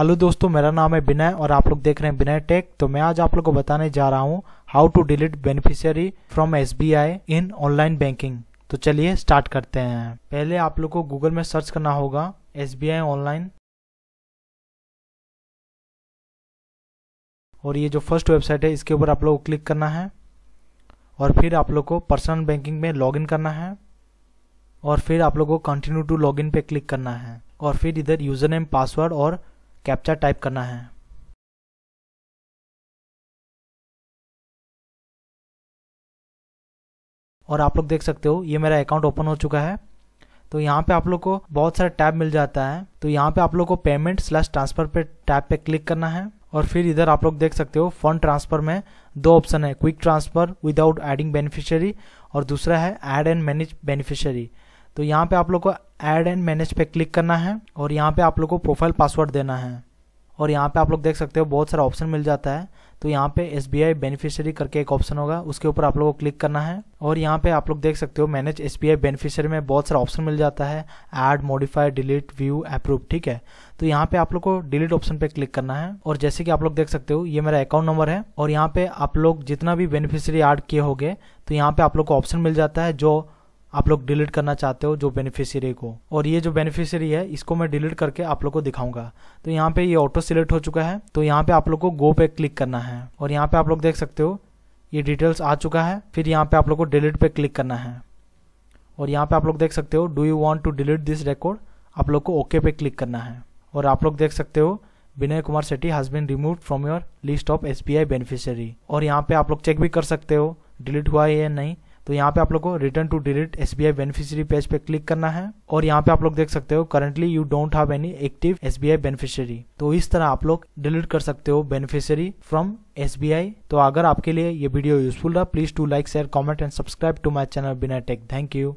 Hello दोस्तों, मेरा नाम है विनय और आप लोग देख रहे हैं विनय टेक। तो मैं आज आप लोग को बताने जा रहा हूँ how to delete beneficiary from SBI in online banking तो चलिए स्टार्ट करते हैं। पहले आप लोग को गूगल में सर्च करना होगा एसबीआई ऑनलाइन और ये जो फ़र्स्ट वेबसाइट है, इसके ऊपर आप लोग को क्लिक करना है। और फिर आप लोग को पर्सनल बैंकिंग में लॉगिन करना है। और फिर आप लोग को कंटिन्यू टू लॉगिन पे क्लिक करना है। और फिर इधर यूज़र नेम पासवर्ड और कैप्चा टाइप करना है। और आप लोग देख सकते हो, ये मेरा अकाउंट ओपन हो चुका है। तो यहाँ पे आप लोग को बहुत सारे टैब मिल जाता है। तो यहाँ पे आप लोग को पेमेंट स्लैश ट्रांसफ़र पे टैब पे क्लिक करना है। और फिर इधर आप लोग देख सकते हो फंड ट्रांसफ़र में दो ऑप्शन है quick transfer without adding beneficiary और दूसरा है एड एंड मैनेज बेनिफिशियरी तो यहाँ पे आप लोग को एड एंड मैनेज पे क्लिक करना है और यहाँ पे आप लोग को प्रोफ़ाइल पासवर्ड देना है। और यहाँ पे आप लोग देख सकते हो बहुत सारा ऑप्शन मिल जाता है। तो यहाँ पे एस बी आई बेनिफिशियरी करके एक ऑप्शन होगा, उसके ऊपर आप लोग को क्लिक करना है। और यहाँ पे आप लोग देख सकते हो manage S B I beneficiary में बहुत सारा ऑप्शन मिल जाता है। Add modify delete view approve ठीक है? तो यहाँ पे आप लोग को डिलीट ऑप्शन पे क्लिक करना है। और जैसे कि आप लोग देख सकते हो, ये मेरा अकाउंट नंबर है। और यहाँ पे आप लोग जितना भी बेनिफिशियरी ऐड किए होंगे तो यहाँ पे आप लोग को ऑप्शन मिल जाता है जो आप लोग डिलीट करना चाहते हो जो बेनिफिशियरी को। और ये जो बेनिफिशियरी है, इसको मैं डिलीट करके आप लोग को दिखाऊँगा। तो यहाँ पे ये ऑटो सिलेक्ट हो चुका है। तो यहाँ पे आप लोग को गो पे क्लिक करना है। और यहाँ पे आप लोग देख सकते हो, ये डिटेल्स आ चुका है। फिर यहाँ पे आप लोग को डिलीट पे क्लिक करना है। और यहाँ पे आप लोग देख सकते हो do you want to delete this record आप लोग को ओके पे क्लिक करना है। और आप लोग देख सकते हो Vinay Kumar Setty has been remove from your list of SBI beneficiary और यहाँ पे आप लोग चेक भी कर सकते हो डिलीट हुआ है या नहीं। तो यहाँ पे आप लोग को return to delete S B I beneficiary page पे क्लिक करना है और यहाँ पे आप लोग देख सकते हो currently you don't have any active S B I beneficiary तो इस तरह आप लोग डिलीट कर सकते हो beneficiary from S B I तो अगर आपके लिए ये वीडियो यूजफुल रहा please to like share comment and subscribe to my channel Bina Tech thank you